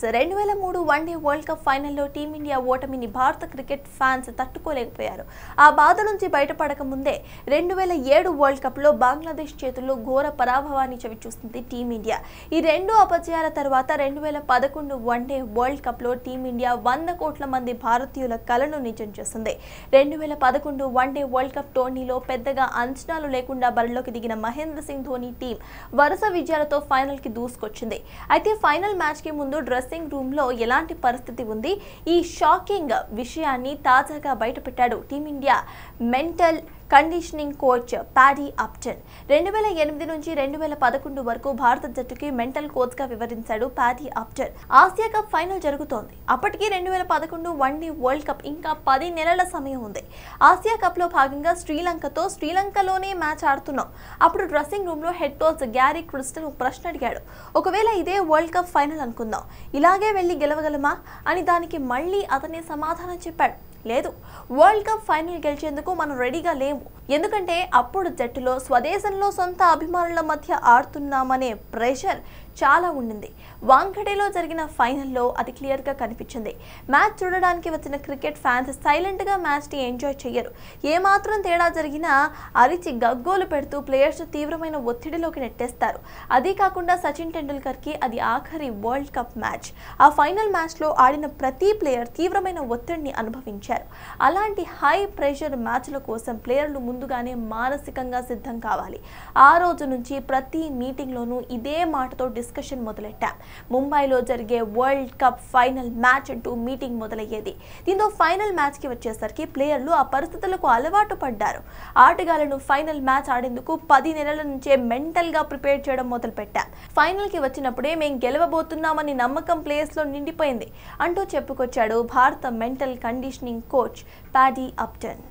రెండు వేల మూడు వన్డే వరల్డ్ కప్ ఫైనల్లో టీమిండియా ఓటమిని భారత క్రికెట్ ఫ్యాన్స్ తట్టుకోలేకపోయారు. ఆ బాధ నుంచి బయటపడక ముందే రెండు వేల ఏడు వరల్డ్ కప్లో బంగ్లాదేశ్ చేతుల్లో ఘోర పరాభవాన్ని చవిచూస్తుంది టీమిండియా. ఈ రెండు అపజయాల తర్వాత రెండు వేల పదకొండు వన్డే వరల్డ్ కప్లో టీమిండియా వంద కోట్ల మంది భారతీయుల కలను నిజం చేస్తుంది. రెండు వేల పదకొండు వన్డే వరల్డ్ కప్ టోర్నీలో పెద్దగా అంచనాలు లేకుండా బరిలోకి దిగిన మహేంద్ర సింగ్ ధోని టీం వరుస విజయాలతో ఫైనల్కి దూసుకొచ్చింది. అయితే ఫైనల్ మ్యాచ్కి ముందు డ్రెస్ డ్రెస్సింగ్ రూమ్లో ఎలాంటి పరిస్థితి ఉంది? ఈ షాకింగ్ విషయాన్ని తాజాగా బయటపెట్టాడు team India mental conditioning coach Paddy Upton. రెండు వేల ఎనిమిది నుంచి రెండు వేల పదకొండు వరకు భారత జట్టుకి మెంటల్ కోచ్గా వివరించాడు Paddy Upton. Asia cup final జరుగుతోంది. అప్పటికి రెండు వేల పదకొండు వన్డే వరల్డ్ కప్ ఇంకా పది నెలల సమయం ఉంది. ఆసియా కప్లో భాగంగా శ్రీలంకతో శ్రీలంకలోనే మ్యాచ్ ఆడుతున్నాం. అప్పుడు డ్రెస్సింగ్ రూమ్లో హెడ్ కోచ్ గ్యారీ క్రిస్టన్ ప్రశ్న అడిగాడు. ఒకవేళ ఇదే వరల్డ్ కప్ ఫైనల్ అనుకుందాం. ఇలాగే వెళ్ళి గెలవగలమా? అని దానికి మళ్ళీ అతనే సమాధానం చెప్పాడు. లేదు. వరల్డ్ కప్ ఫైనల్ గెలిచేందుకు మనం రెడీగా లేము. ఎందుకంటే అప్పుడు జట్టులో స్వదేశంలో సొంత అభిమానుల మధ్య ఆడుతున్నామనే ప్రెషర్ చాలా ఉండింది. వాంఖడేలో జరిగిన ఫైనల్లో అది క్లియర్గా కనిపించింది. మ్యాచ్ చూడడానికి వచ్చిన క్రికెట్ ఫ్యాన్స్ సైలెంట్గా మ్యాచ్ని ఎంజాయ్ చేయరు ఏమాత్రం తేడా జరిగినా అరిచి గగ్గోలు పెడుతూ ప్లేయర్స్ తీవ్రమైన ఒత్తిడిలోకి నెట్టేస్తారు. అదీ కాకుండా సచిన్ టెండూల్కర్కి అది ఆఖరి వరల్డ్ కప్ మ్యాచ్ ఆ ఫైనల్ మ్యాచ్లో ఆడిన ప్రతి ప్లేయర్ తీవ్రమైన ఒత్తిడిని అనుభవించారు. అలాంటి హై ప్రెషర్ మ్యాచ్ల కోసం ప్లేయర్లు ముందుగానే మానసికంగా సిద్ధం కావాలి. ఆ రోజు నుంచి ప్రతి మీటింగ్లోనూ ఇదే మాటతో డిస్కషన్ మొదలెట్టాం. ముంబైలో జరిగే వరల్డ్ కప్ ఫైనల్ మ్యాచ్ అంటూ మీటింగ్ మొదలయ్యేది. దీంతో ఫైనల్ మ్యాచ్కి వచ్చేసరికి ప్లేయర్లు ఆ పరిస్థితులకు అలవాటు పడ్డారు. ఆటగాళ్ళను ఫైనల్ మ్యాచ్ ఆడేందుకు పది నెలల నుంచే మెంటల్గా ప్రిపేర్ చేయడం మొదలుపెట్టాం. ఫైనల్కి వచ్చినప్పుడే మేము గెలవబోతున్నామని నమ్మకం ప్లేయర్స్లో నిండిపోయింది. అంటూ చెప్పుకొచ్చాడు భారత mental conditioning coach Paddy Upton